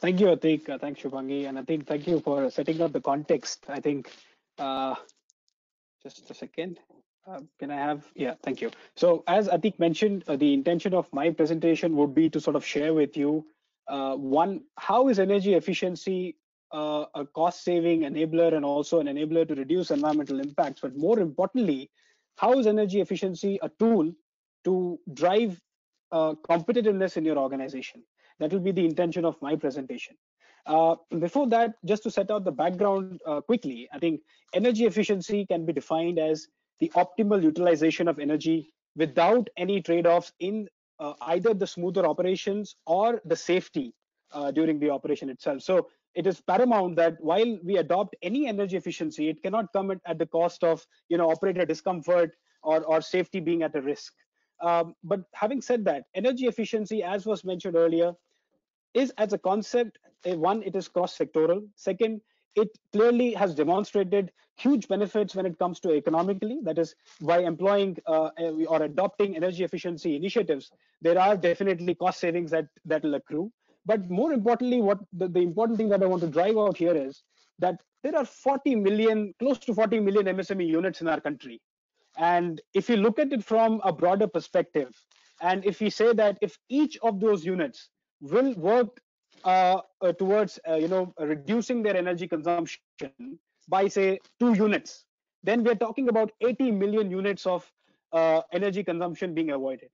Thank you, Atik. Uh, thanks, Shubhangi. And I think thank you for setting up the context. I think, uh, just a second. Uh, can I have, yeah, thank you. So as Atik mentioned, uh, the intention of my presentation would be to sort of share with you, uh, one, how is energy efficiency uh, a cost saving enabler and also an enabler to reduce environmental impacts, but more importantly, how is energy efficiency a tool to drive uh, competitiveness in your organization? That will be the intention of my presentation. Uh, before that, just to set out the background uh, quickly, I think energy efficiency can be defined as the optimal utilization of energy without any trade-offs in uh, either the smoother operations or the safety uh, during the operation itself. So it is paramount that while we adopt any energy efficiency, it cannot come at, at the cost of you know operator discomfort or, or safety being at a risk. Um, but having said that, energy efficiency, as was mentioned earlier, is as a concept, one, it is cross-sectoral. Second, it clearly has demonstrated huge benefits when it comes to economically. That is, by employing uh, or adopting energy efficiency initiatives, there are definitely cost savings that that will accrue. But more importantly, what the, the important thing that I want to drive out here is that there are 40 million, close to 40 million MSME units in our country. And if you look at it from a broader perspective, and if we say that if each of those units will work uh, uh, towards uh, you know reducing their energy consumption by say two units, then we are talking about 80 million units of uh, energy consumption being avoided,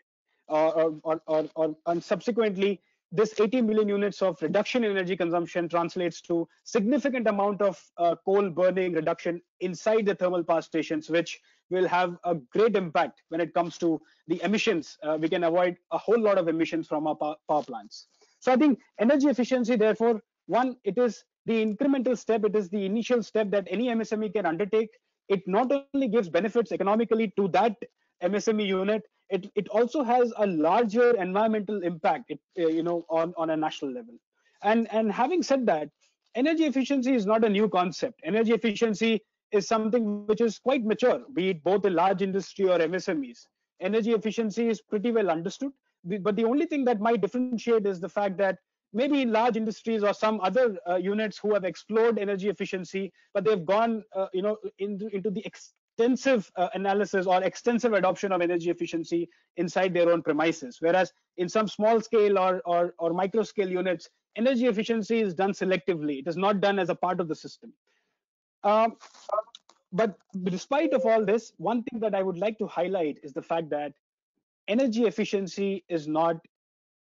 uh, or, or, or, or, and subsequently this 80 million units of reduction in energy consumption translates to significant amount of uh, coal burning reduction inside the thermal power stations, which will have a great impact when it comes to the emissions. Uh, we can avoid a whole lot of emissions from our power plants. So I think energy efficiency, therefore, one, it is the incremental step, it is the initial step that any MSME can undertake. It not only gives benefits economically to that MSME unit, it, it also has a larger environmental impact, it, uh, you know, on, on a national level. And, and having said that, energy efficiency is not a new concept. Energy efficiency is something which is quite mature, be it both a large industry or MSMEs. Energy efficiency is pretty well understood, but the only thing that might differentiate is the fact that maybe in large industries or some other uh, units who have explored energy efficiency, but they've gone, uh, you know, into, into the extensive uh, analysis or extensive adoption of energy efficiency inside their own premises. Whereas in some small scale or, or, or micro scale units, energy efficiency is done selectively. It is not done as a part of the system. Um, but despite of all this, one thing that I would like to highlight is the fact that energy efficiency is not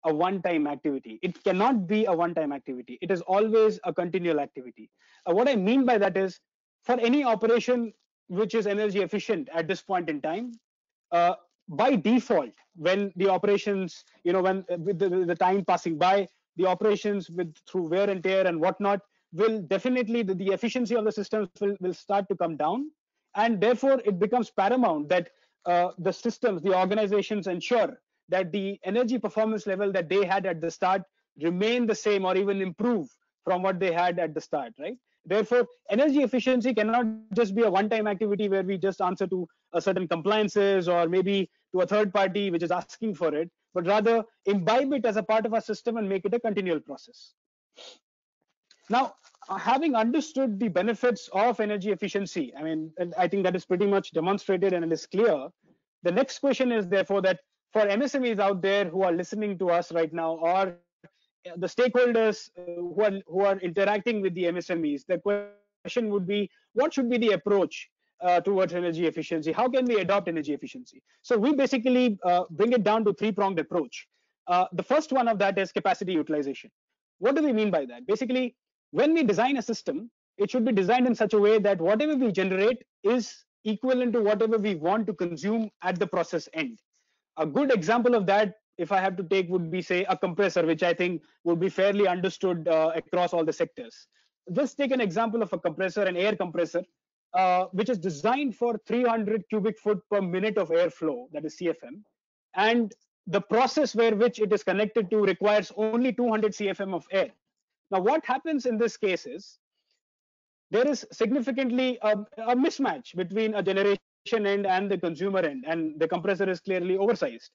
a one-time activity. It cannot be a one-time activity. It is always a continual activity. Uh, what I mean by that is, for any operation which is energy efficient at this point in time, uh, by default, when the operations, you know, when uh, with the, the, time passing by, the operations with through wear and tear and whatnot will definitely the, the efficiency of the systems will, will start to come down, and therefore it becomes paramount that uh, the systems, the organizations ensure that the energy performance level that they had at the start remain the same or even improve from what they had at the start, right? Therefore, energy efficiency cannot just be a one-time activity where we just answer to a certain compliances or maybe to a third party which is asking for it, but rather imbibe it as a part of our system and make it a continual process. Now, uh, having understood the benefits of energy efficiency, I mean, I think that is pretty much demonstrated and it is clear. The next question is therefore that for MSMEs out there who are listening to us right now or the stakeholders uh, who are who are interacting with the MSMEs, the question would be, what should be the approach uh, towards energy efficiency? How can we adopt energy efficiency? So we basically uh, bring it down to three-pronged approach. Uh, the first one of that is capacity utilization. What do we mean by that? Basically, when we design a system, it should be designed in such a way that whatever we generate is equivalent to whatever we want to consume at the process end. A good example of that if I have to take would be say a compressor, which I think would be fairly understood uh, across all the sectors. Just take an example of a compressor, an air compressor, uh, which is designed for 300 cubic foot per minute of airflow, that is CFM, and the process where which it is connected to requires only 200 CFM of air. Now, what happens in this case is there is significantly a, a mismatch between a generation end and the consumer end, and the compressor is clearly oversized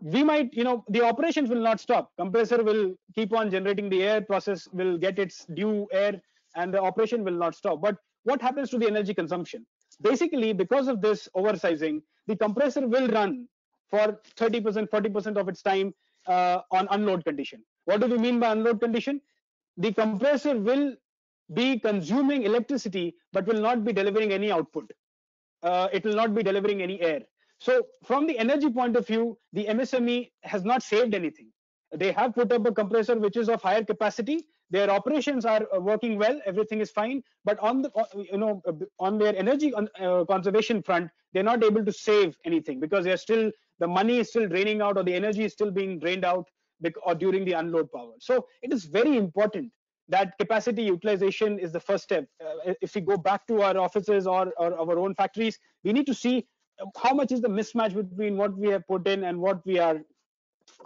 we might, you know, the operations will not stop. Compressor will keep on generating the air, process will get its due air, and the operation will not stop. But what happens to the energy consumption? Basically, because of this oversizing, the compressor will run for 30%, 40% of its time uh, on unload condition. What do we mean by unload condition? The compressor will be consuming electricity, but will not be delivering any output. Uh, it will not be delivering any air. So from the energy point of view, the MSME has not saved anything. They have put up a compressor which is of higher capacity. Their operations are uh, working well. Everything is fine. But on the uh, you know uh, on their energy uh, conservation front, they're not able to save anything because they're still the money is still draining out or the energy is still being drained out or during the unload power. So it is very important that capacity utilization is the first step. Uh, if we go back to our offices or, or our own factories, we need to see how much is the mismatch between what we have put in and what we are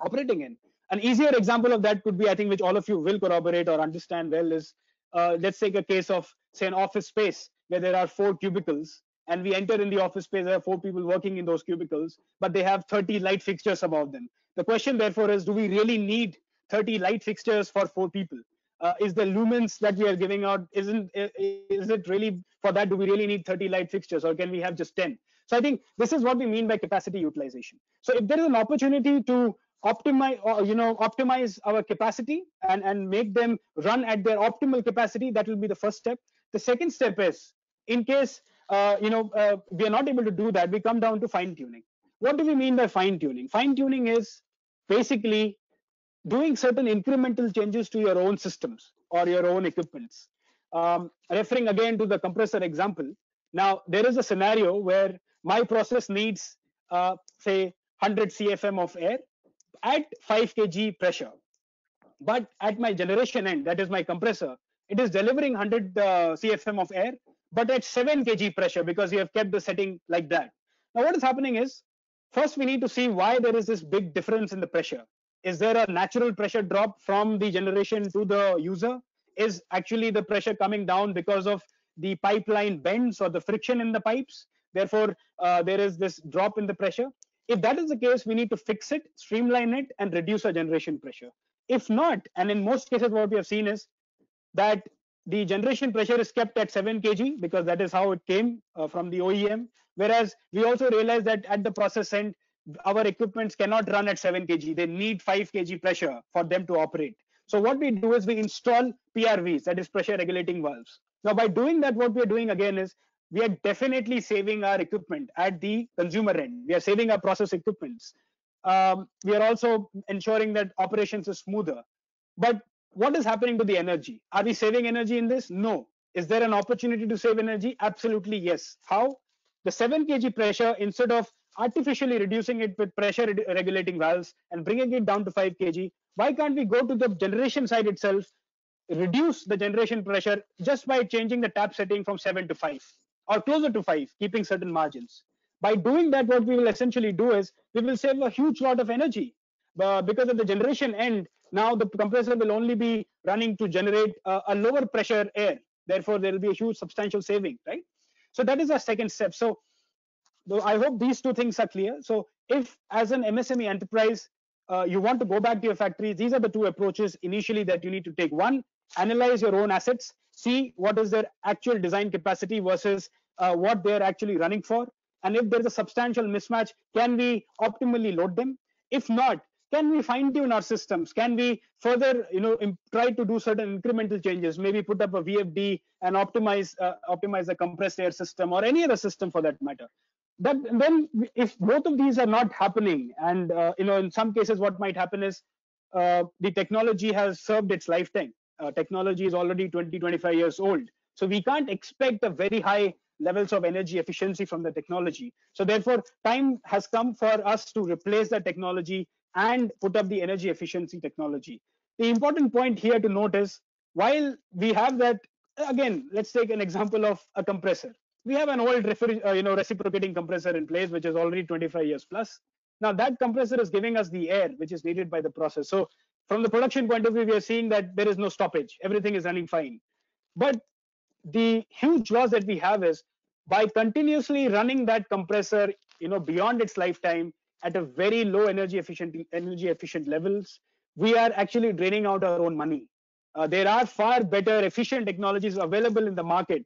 operating in. An easier example of that could be, I think, which all of you will corroborate or understand well is, uh, let's take a case of, say, an office space where there are four cubicles and we enter in the office space, there are four people working in those cubicles, but they have 30 light fixtures above them. The question, therefore, is do we really need 30 light fixtures for four people? Uh, is the lumens that we are giving out isn't is it really for that do we really need 30 light fixtures or can we have just 10 so I think this is what we mean by capacity utilization. So if there is an opportunity to optimize, or, you know, optimize our capacity and, and make them run at their optimal capacity, that will be the first step. The second step is, in case uh, you know uh, we are not able to do that, we come down to fine tuning. What do we mean by fine tuning? Fine tuning is basically doing certain incremental changes to your own systems or your own equipments. Um, referring again to the compressor example, now there is a scenario where my process needs uh, say 100 cfm of air at 5 kg pressure. But at my generation end that is my compressor it is delivering 100 uh, cfm of air but at 7 kg pressure because you have kept the setting like that. Now what is happening is first we need to see why there is this big difference in the pressure. Is there a natural pressure drop from the generation to the user? Is actually the pressure coming down because of the pipeline bends or the friction in the pipes Therefore, uh, there is this drop in the pressure. If that is the case, we need to fix it, streamline it, and reduce our generation pressure. If not, and in most cases, what we have seen is that the generation pressure is kept at 7 kg because that is how it came uh, from the OEM. Whereas we also realize that at the process end, our equipments cannot run at 7 kg. They need 5 kg pressure for them to operate. So what we do is we install PRVs, that is pressure regulating valves. Now by doing that, what we're doing again is we are definitely saving our equipment at the consumer end. We are saving our process equipments. Um, we are also ensuring that operations are smoother. But what is happening to the energy? Are we saving energy in this? No. Is there an opportunity to save energy? Absolutely yes. How? The 7 kg pressure, instead of artificially reducing it with pressure regulating valves and bringing it down to 5 kg, why can't we go to the generation side itself, reduce the generation pressure just by changing the tap setting from 7 to 5? Or closer to five, keeping certain margins. By doing that, what we will essentially do is we will save a huge lot of energy. Uh, because at the generation end, now the compressor will only be running to generate uh, a lower pressure air. Therefore, there will be a huge substantial saving, right? So that is our second step. So I hope these two things are clear. So if as an MSME enterprise, uh, you want to go back to your factories, these are the two approaches initially that you need to take. One, analyze your own assets see what is their actual design capacity versus uh, what they're actually running for. And if there's a substantial mismatch can we optimally load them? If not can we fine tune our systems? Can we further you know try to do certain incremental changes? Maybe put up a vfd and optimize uh, optimize the compressed air system or any other system for that matter. That then if both of these are not happening and uh, you know in some cases what might happen is uh, the technology has served its lifetime technology is already 20, 25 years old. So we can't expect a very high levels of energy efficiency from the technology. So therefore, time has come for us to replace the technology and put up the energy efficiency technology. The important point here to note is while we have that, again, let's take an example of a compressor. We have an old uh, you know, reciprocating compressor in place, which is already 25 years plus. Now that compressor is giving us the air which is needed by the process. So from the production point of view, we are seeing that there is no stoppage. Everything is running fine. But the huge loss that we have is by continuously running that compressor, you know, beyond its lifetime, at a very low energy efficient energy efficient levels, we are actually draining out our own money. Uh, there are far better efficient technologies available in the market.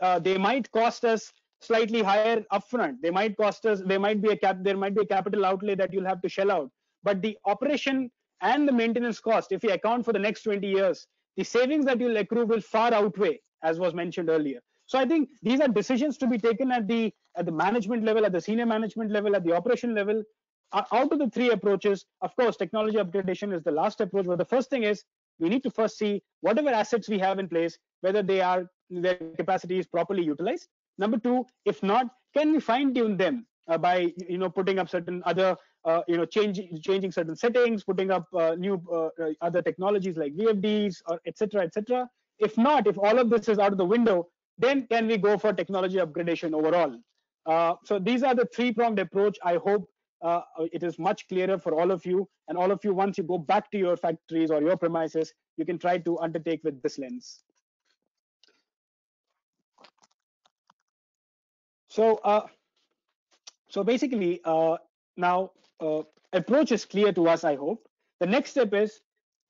Uh, they might cost us slightly higher upfront. They might cost us. There might be a cap. There might be a capital outlay that you'll have to shell out. But the operation and the maintenance cost, if you account for the next 20 years, the savings that you'll accrue will far outweigh, as was mentioned earlier. So I think these are decisions to be taken at the at the management level, at the senior management level, at the operation level. Uh, out of the three approaches, of course, technology upgradation is the last approach. But the first thing is we need to first see whatever assets we have in place, whether they are their capacity is properly utilized. Number two, if not, can we fine tune them uh, by you know putting up certain other uh, you know changing changing certain settings, putting up uh, new uh, uh, other technologies like VFDs or etc. etc. If not, if all of this is out of the window, then can we go for technology upgradation overall? So these are the three-pronged approach. I hope uh, it is much clearer for all of you. And all of you, once you go back to your factories or your premises, you can try to undertake with this lens. So, uh, so basically, uh, now uh, approach is clear to us, I hope. The next step is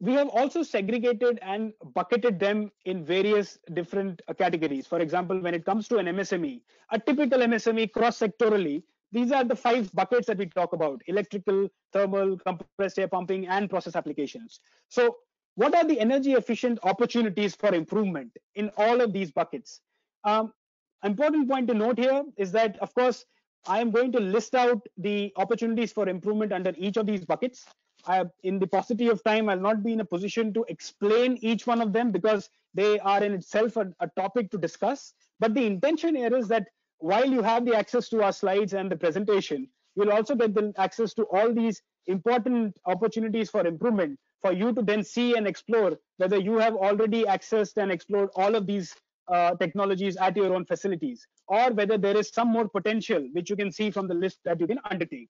we have also segregated and bucketed them in various different uh, categories. For example, when it comes to an MSME, a typical MSME cross-sectorally, these are the five buckets that we talk about, electrical, thermal, compressed air pumping, and process applications. So what are the energy efficient opportunities for improvement in all of these buckets? Um, important point to note here is that, of course, I am going to list out the opportunities for improvement under each of these buckets. I, in the paucity of time, I'll not be in a position to explain each one of them because they are in itself a, a topic to discuss. But the intention here is that while you have the access to our slides and the presentation, you'll also get the access to all these important opportunities for improvement for you to then see and explore whether you have already accessed and explored all of these uh, technologies at your own facilities or whether there is some more potential which you can see from the list that you can undertake.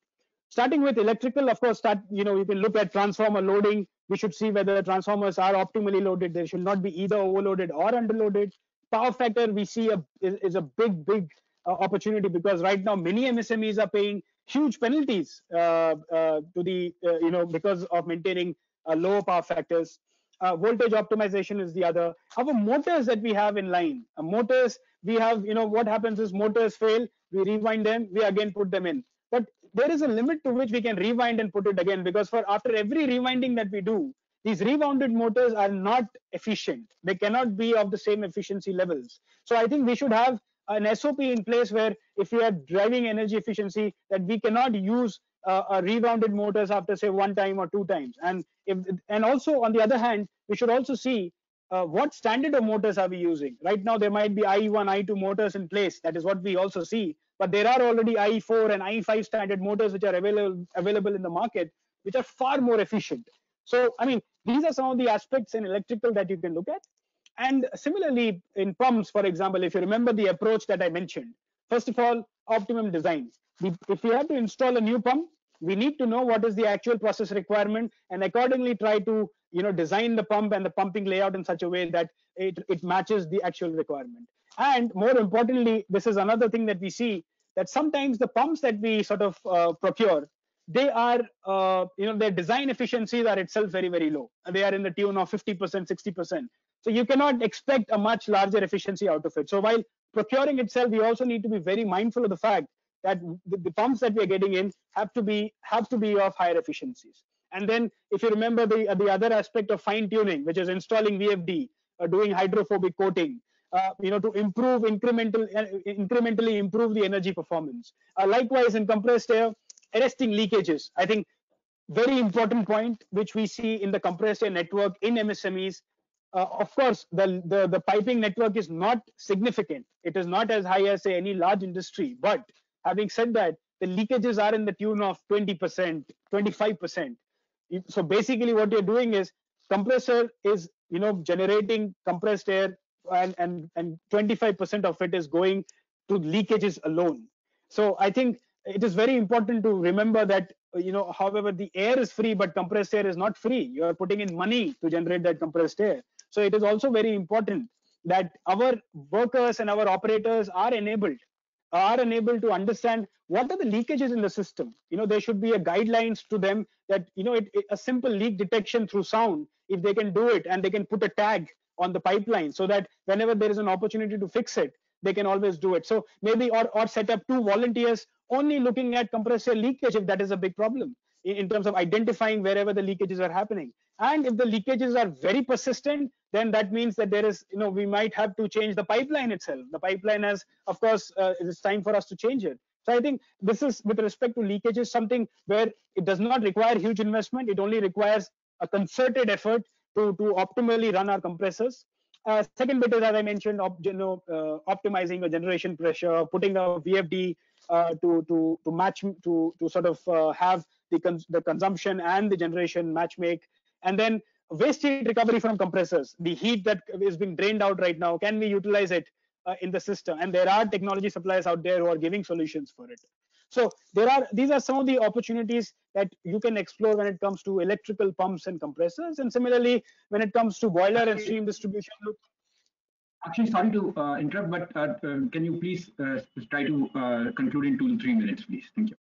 Starting with electrical of course start you know you can look at transformer loading. We should see whether transformers are optimally loaded. They should not be either overloaded or underloaded. Power factor we see a is, is a big big uh, opportunity because right now many msmes are paying huge penalties uh, uh, to the uh, you know because of maintaining uh, lower power factors uh, voltage optimization is the other. Our motors that we have in line motors we have you know what happens is motors fail we rewind them we again put them in. But there is a limit to which we can rewind and put it again because for after every rewinding that we do these rewounded motors are not efficient. They cannot be of the same efficiency levels. So i think we should have an sop in place where if we are driving energy efficiency that we cannot use uh, a rewounded motors after say one time or two times and if and also on the other hand we should also see uh, what standard of motors are we using right now there might be ie1 ie2 motors in place that is what we also see but there are already IE4 and IE5 standard motors which are available available in the market, which are far more efficient. So, I mean, these are some of the aspects in electrical that you can look at. And similarly, in pumps, for example, if you remember the approach that I mentioned, first of all, optimum design. If we have to install a new pump, we need to know what is the actual process requirement and accordingly try to you know design the pump and the pumping layout in such a way that it, it matches the actual requirement and more importantly, this is another thing that we see that sometimes the pumps that we sort of uh, procure, they are, uh, you know, their design efficiencies are itself very, very low. They are in the tune of 50%, 60%. So you cannot expect a much larger efficiency out of it. So while procuring itself, we also need to be very mindful of the fact that the, the pumps that we are getting in have to be have to be of higher efficiencies. And then if you remember the, uh, the other aspect of fine tuning, which is installing VFD, uh, doing hydrophobic coating, uh, you know, to improve incremental, uh, incrementally improve the energy performance. Uh, likewise, in compressed air, arresting leakages. I think very important point which we see in the compressed air network in MSMEs. Uh, of course, the, the the piping network is not significant. It is not as high as say any large industry. But having said that, the leakages are in the tune of 20%, 25%. So basically, what you're doing is compressor is you know generating compressed air and and and 25% of it is going to leakages alone. So i think it is very important to remember that you know however the air is free but compressed air is not free. You are putting in money to generate that compressed air. So it is also very important that our workers and our operators are enabled are unable to understand what are the leakages in the system. You know, there should be a guidelines to them that, you know, it, it, a simple leak detection through sound, if they can do it and they can put a tag on the pipeline so that whenever there is an opportunity to fix it, they can always do it. So maybe or or set up two volunteers only looking at compressor leakage if that is a big problem in, in terms of identifying wherever the leakages are happening. And if the leakages are very persistent, then that means that there is, you know, we might have to change the pipeline itself. The pipeline has, of course, uh, it's time for us to change it. So I think this is with respect to leakages something where it does not require huge investment. It only requires a concerted effort to, to optimally run our compressors. Uh, second bit is, as I mentioned, op, you know, uh, optimizing the generation pressure, putting a VFD uh, to to to match to to sort of uh, have the cons the consumption and the generation match make, and then waste heat recovery from compressors. The heat that is being drained out right now, can we utilize it uh, in the system? And there are technology suppliers out there who are giving solutions for it. So there are these are some of the opportunities that you can explore when it comes to electrical pumps and compressors. And similarly, when it comes to boiler and steam distribution. Actually, sorry to uh, interrupt, but uh, uh can you please uh, try to uh, conclude in two to three minutes, please? Thank you.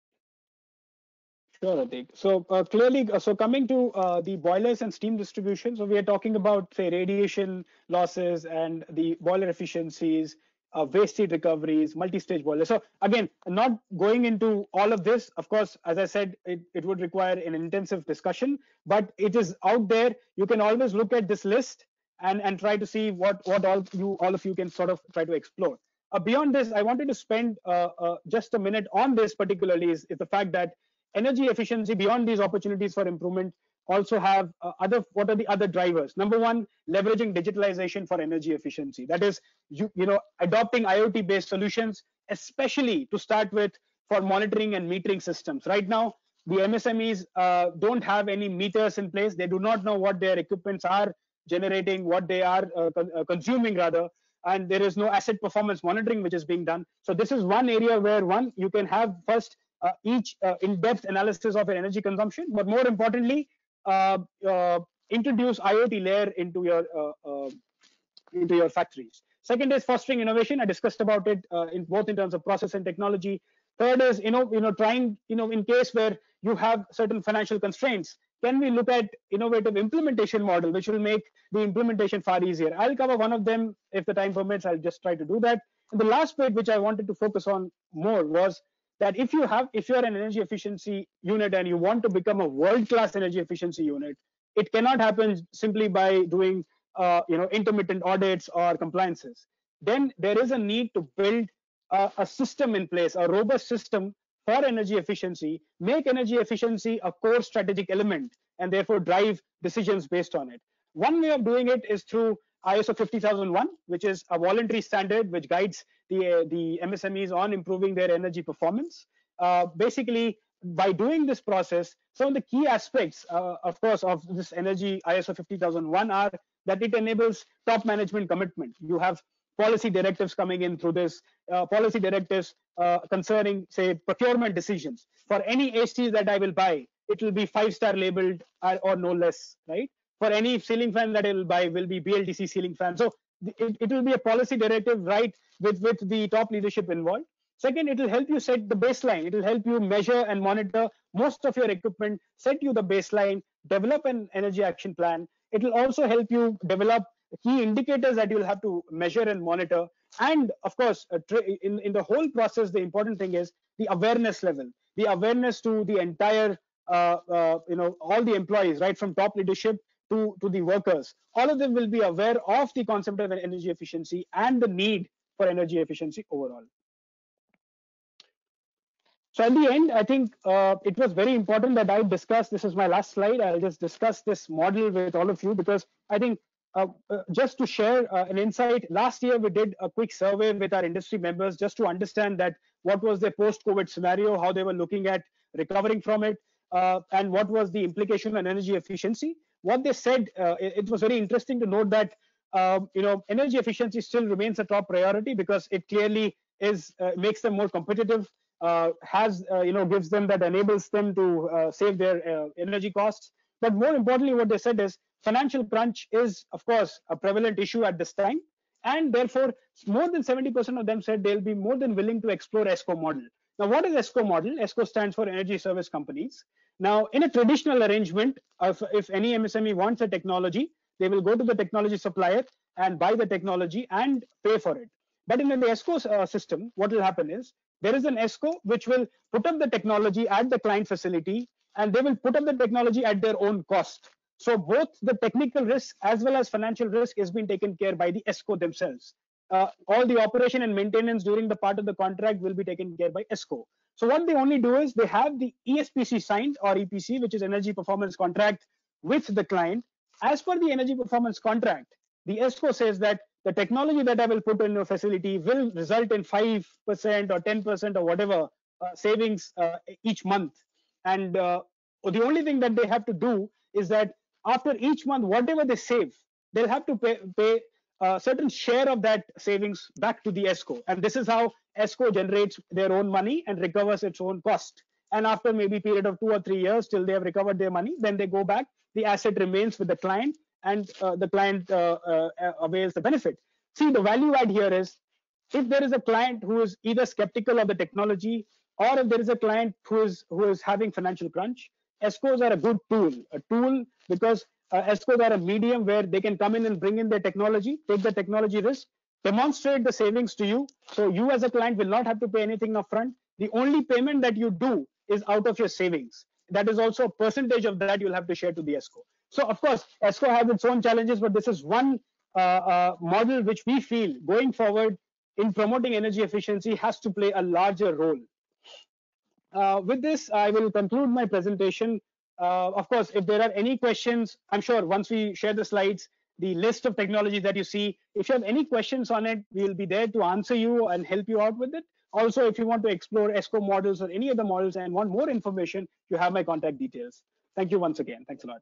Sure, Atik. So uh, clearly, uh, so coming to uh, the boilers and steam distribution, so we are talking about say radiation losses and the boiler efficiencies, uh, waste heat recoveries, multi-stage boilers. So again, not going into all of this, of course, as I said, it, it would require an intensive discussion, but it is out there. You can always look at this list and, and try to see what, what all you all of you can sort of try to explore. Uh, beyond this, I wanted to spend uh, just a minute on this particularly is, is the fact that energy efficiency beyond these opportunities for improvement also have uh, other what are the other drivers? Number one leveraging digitalization for energy efficiency. That is you you know adopting iot based solutions especially to start with for monitoring and metering systems. Right now the msmes uh, don't have any meters in place. They do not know what their equipments are generating what they are uh, con uh, consuming rather and there is no asset performance monitoring which is being done. So this is one area where one you can have first each uh, in-depth analysis of your energy consumption but more importantly uh, uh, introduce IoT layer into your uh, into your factories. Second is fostering innovation. I discussed about it in both in terms of process and technology. Third is you know you know trying you know in case where you have certain financial constraints, can we look at innovative implementation model which will make the implementation far easier i'll cover one of them if the time permits i'll just try to do that and the last bit which i wanted to focus on more was that if you have if you're an energy efficiency unit and you want to become a world class energy efficiency unit it cannot happen simply by doing uh, you know intermittent audits or compliances. Then there is a need to build a, a system in place a robust system for energy efficiency make energy efficiency a core strategic element and therefore drive decisions based on it. One way of doing it is through ISO 50001, which is a voluntary standard which guides the, the MSMEs on improving their energy performance. Uh, basically, by doing this process, some of the key aspects, uh, of course, of this energy ISO 50001 are that it enables top management commitment. You have policy directives coming in through this, uh, policy directives uh, concerning, say, procurement decisions. For any ACs that I will buy, it will be five-star labeled or no less, right? For any ceiling fan that it will buy will be BLDC ceiling fan. So it, it will be a policy directive, right, with, with the top leadership involved. Second, it will help you set the baseline. It will help you measure and monitor most of your equipment, set you the baseline, develop an energy action plan. It will also help you develop key indicators that you'll have to measure and monitor. And of course, in, in the whole process, the important thing is the awareness level, the awareness to the entire, uh, uh, you know, all the employees, right, from top leadership to, to the workers. All of them will be aware of the concept of energy efficiency and the need for energy efficiency overall. So at the end, I think uh, it was very important that I discuss, this is my last slide, I'll just discuss this model with all of you because I think uh, uh, just to share uh, an insight, last year we did a quick survey with our industry members just to understand that what was their post-COVID scenario, how they were looking at recovering from it, uh, and what was the implication on energy efficiency what they said, uh, it, it, was very interesting to note that um, you know energy efficiency still remains a top priority because it clearly is uh, makes them more competitive, uh, has you know gives them that enables them to save their energy costs. But more importantly, what they said is financial crunch is of course a prevalent issue at this time, and therefore more than 70% of them said they'll be more than willing to explore ESCO model. Now, what is ESCO model? ESCO stands for Energy Service Companies. Now, in a traditional arrangement, if, if any MSME wants a technology, they will go to the technology supplier and buy the technology and pay for it. But in the ESCO uh, system, what will happen is there is an ESCO which will put up the technology at the client facility and they will put up the technology at their own cost. So both the technical risk as well as financial risk is being taken care by the ESCO themselves. Uh, all the operation and maintenance during the part of the contract will be taken care by ESCO. So what they only do is they have the ESPC signed or EPC, which is energy performance contract with the client. As per the energy performance contract, the ESCO says that the technology that I will put in your facility will result in 5% or 10% or whatever uh, savings uh, each month. And uh, the only thing that they have to do is that after each month, whatever they save, they'll have to pay, pay a certain share of that savings back to the ESCO. And this is how ESCO generates their own money and recovers its own cost. And after maybe period of two or three years till they have recovered their money, then they go back. The asset remains with the client and uh, the client uh, uh, avails the benefit. See, the value add here is if there is a client who is either skeptical of the technology or if there is a client who is who is having financial crunch, ESCOs are a good tool, a tool because uh, ESCOs are a medium where they can come in and bring in their technology, take the technology risk, demonstrate the savings to you. So you as a client will not have to pay anything upfront. The only payment that you do is out of your savings. That is also a percentage of that you'll have to share to the ESCO. So of course, ESCO has its own challenges, but this is one uh, uh, model which we feel going forward in promoting energy efficiency has to play a larger role. Uh, with this, I will conclude my presentation. Uh, of course, if there are any questions, I'm sure once we share the slides, the list of technologies that you see, if you have any questions on it, we will be there to answer you and help you out with it. Also, if you want to explore ESCO models or any other models and want more information, you have my contact details. Thank you once again. Thanks a lot.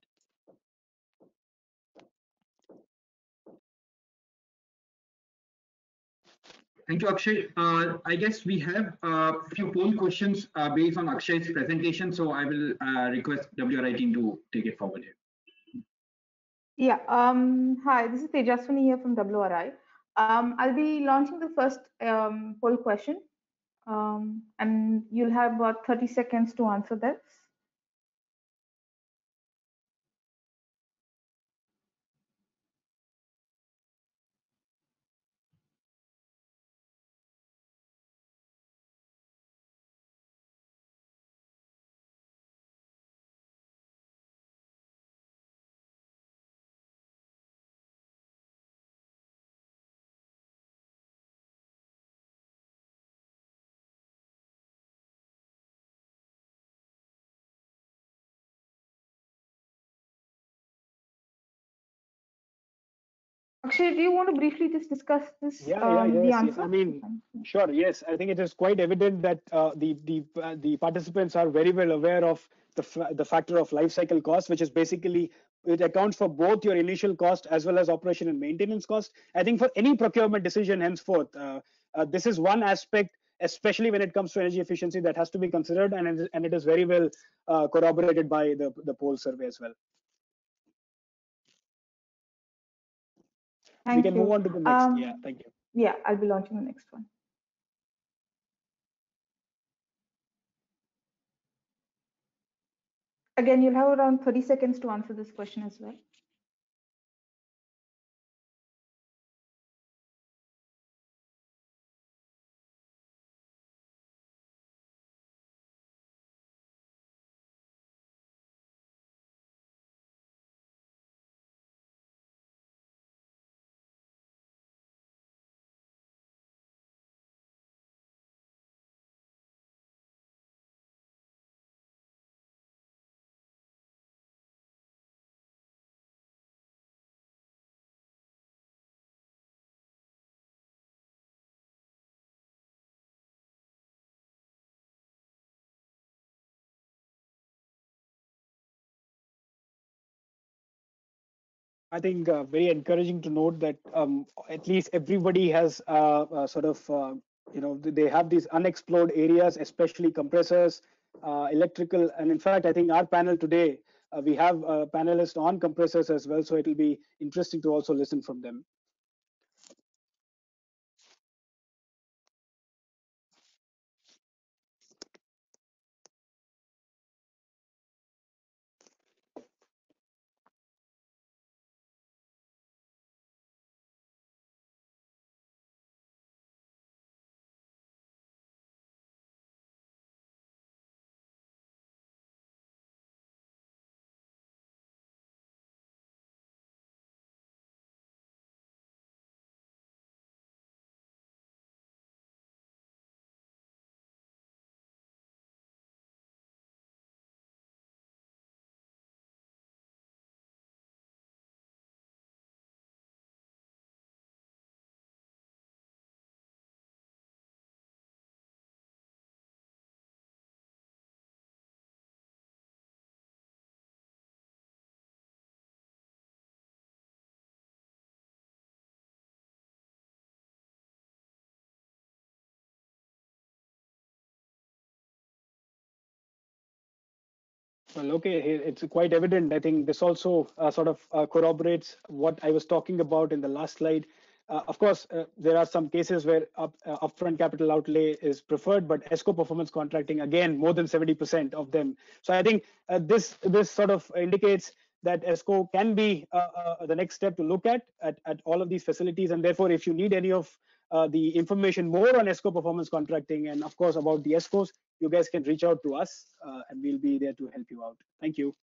Thank you, Akshay. Uh, I guess we have a few poll questions uh, based on Akshay's presentation, so I will uh, request WRI team to take it forward here. Yeah. Um, hi, this is Tejaswini here from WRI. Um, I'll be launching the first um, poll question, um, and you'll have about 30 seconds to answer this. Akshay, do you want to briefly just discuss this? Yeah, um, yeah, yes, the answer? I mean, sure. Yes, I think it is quite evident that uh, the the uh, the participants are very well aware of the the factor of life cycle cost, which is basically it accounts for both your initial cost as well as operation and maintenance cost. I think for any procurement decision henceforth, uh, uh this is one aspect especially when it comes to energy efficiency that has to be considered and, and it is very well uh, corroborated by the, the poll survey as well. Thank we can you. move on to the next. Um, yeah, thank you. Yeah, I'll be launching the next one. Again, you'll have around 30 seconds to answer this question as well. I think uh, very encouraging to note that um, at least everybody has uh, uh, sort of, uh, you know, they have these unexplored areas, especially compressors, uh, electrical. And in fact, I think our panel today, uh, we have a panelist on compressors as well. So it will be interesting to also listen from them. Well, okay, it's quite evident. I think this also uh, sort of uh, corroborates what I was talking about in the last slide. Uh, of course, uh, there are some cases where up, uh, upfront capital outlay is preferred, but ESCO performance contracting, again, more than 70% of them. So I think uh, this this sort of indicates that ESCO can be the next step to look at, at at all of these facilities. And therefore, if you need any of the information more on ESCO performance contracting and of course about the ESCOs, you guys can reach out to us uh, and we'll be there to help you out. Thank you.